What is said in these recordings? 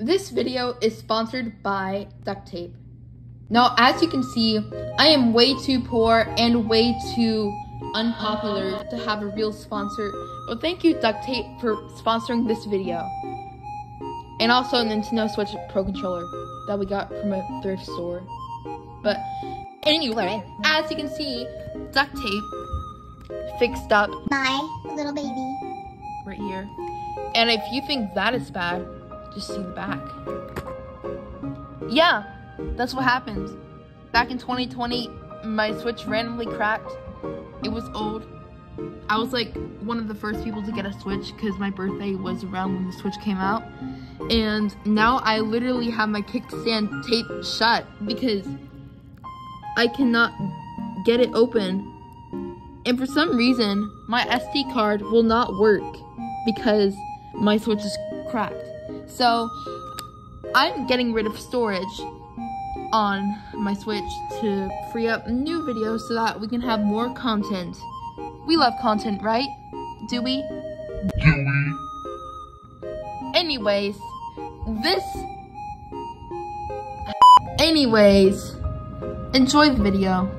This video is sponsored by duct tape. Now, as you can see, I am way too poor and way too unpopular to have a real sponsor. But thank you, duct tape, for sponsoring this video. And also Nintendo Switch Pro Controller that we got from a thrift store. But anyway, as you can see, duct tape fixed up My little baby. right here. And if you think that is bad, just see the back. Yeah, that's what happened. Back in 2020, my Switch randomly cracked. It was old. I was like one of the first people to get a Switch because my birthday was around when the Switch came out. And now I literally have my kickstand taped shut because I cannot get it open. And for some reason, my SD card will not work because my Switch is cracked. So I'm getting rid of storage on my Switch to free up new videos so that we can have more content. We love content, right? Do we? Do we? Anyways, this. Anyways, enjoy the video.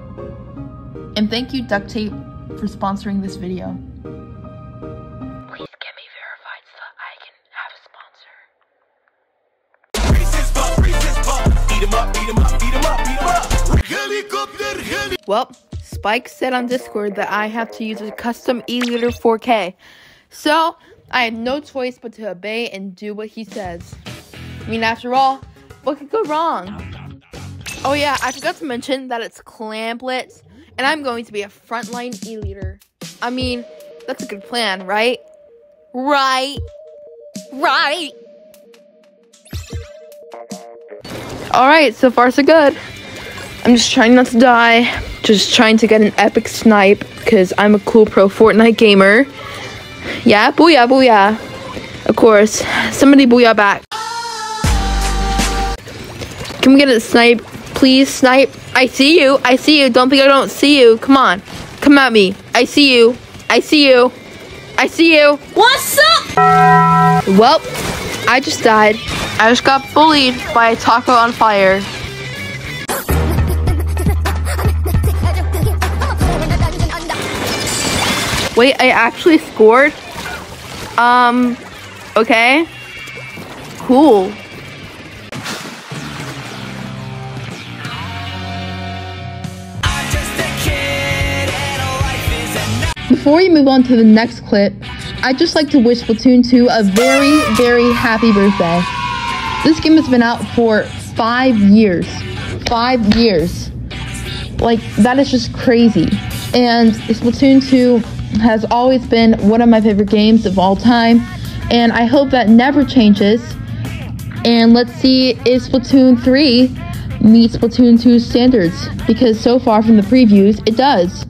And thank you, Duct Tape, for sponsoring this video. Beat 'em up, beat 'em up, beat 'em up, beat 'em up. Helicopter, heli- Well, Spike said on Discord that I have to use a custom E-liter 4K. So, I had no choice but to obey and do what he says. I mean, after all, what could go wrong? Oh yeah, I forgot to mention that it's Clam Blitz, and I'm going to be a frontline e-liter. I mean, that's a good plan, right? Right. Right. Alright, so far so good. I'm just trying not to die. Just trying to get an epic snipe because I'm a cool pro Fortnite gamer. Yeah, booyah, booyah. Of course. Somebody booyah back. Can we get a snipe? Please, snipe. I see you. I see you. Don't think I don't see you. Come on. Come at me. I see you. I see you. I see you. What's up? Well, I just died. I just got bullied by a taco on fire. Wait, I actually scored? Um, okay. Cool. I'm just a kid and life is a Before we move on to the next clip, I'd just like to wish Splatoon 2 a very, very happy birthday. This game has been out for five years. Five years. Like, that is just crazy. And Splatoon 2 has always been one of my favorite games of all time. And I hope that never changes. And let's see if Splatoon 3 meets Splatoon 2 standards. Because so far from the previews, it does.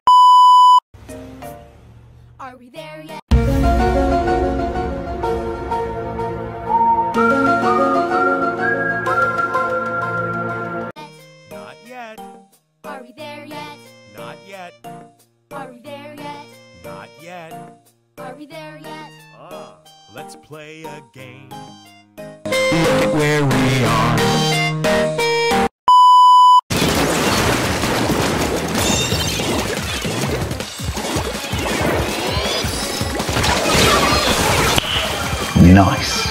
Let's play a game. Look at Where we are. Nice.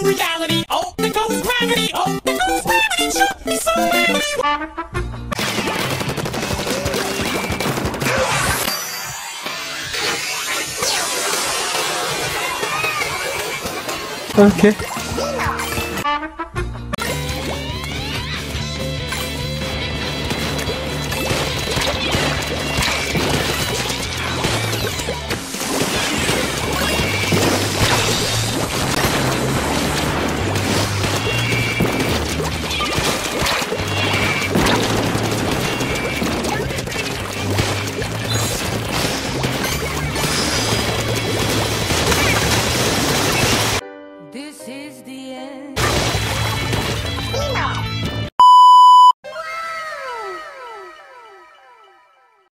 To reality. Oh, there goes gravity. Oh, there goes gravity. Shoot me some gravity. Okay.